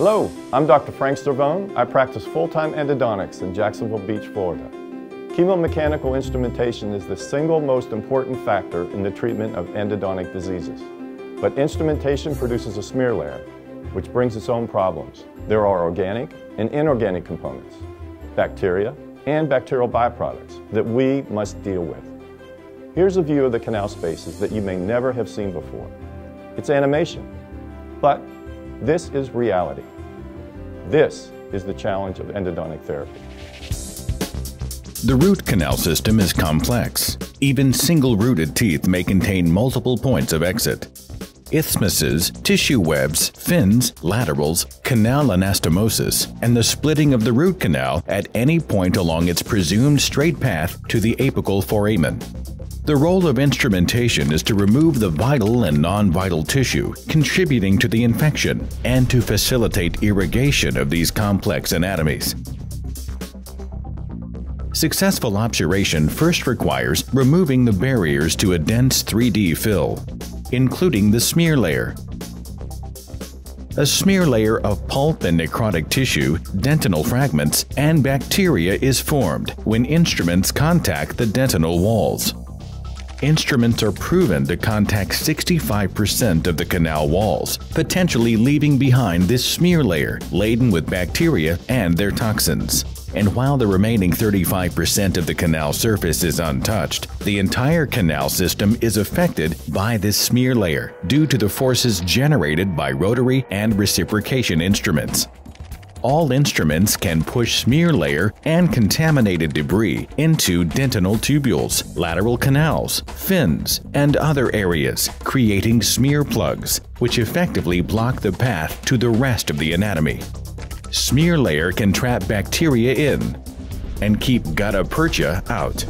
Hello, I'm Dr. Frank Cervone. I practice full-time endodontics in Jacksonville Beach, Florida. Chemomechanical instrumentation is the single most important factor in the treatment of endodontic diseases. But instrumentation produces a smear layer, which brings its own problems. There are organic and inorganic components, bacteria, and bacterial byproducts that we must deal with. Here's a view of the canal spaces that you may never have seen before. It's animation, but this is reality. This is the challenge of endodontic therapy. The root canal system is complex. Even single-rooted teeth may contain multiple points of exit. Isthmuses, tissue webs, fins, laterals, canal anastomosis, and the splitting of the root canal at any point along its presumed straight path to the apical foramen. The role of instrumentation is to remove the vital and non-vital tissue contributing to the infection and to facilitate irrigation of these complex anatomies. Successful obturation first requires removing the barriers to a dense 3D fill, including the smear layer. A smear layer of pulp and necrotic tissue, dentinal fragments, and bacteria is formed when instruments contact the dentinal walls. Instruments are proven to contact 65% of the canal walls, potentially leaving behind this smear layer laden with bacteria and their toxins. And while the remaining 35% of the canal surface is untouched, the entire canal system is affected by this smear layer due to the forces generated by rotary and reciprocation instruments. All instruments can push smear layer and contaminated debris into dentinal tubules, lateral canals, fins, and other areas, creating smear plugs, which effectively block the path to the rest of the anatomy. Smear layer can trap bacteria in and keep gutta percha out.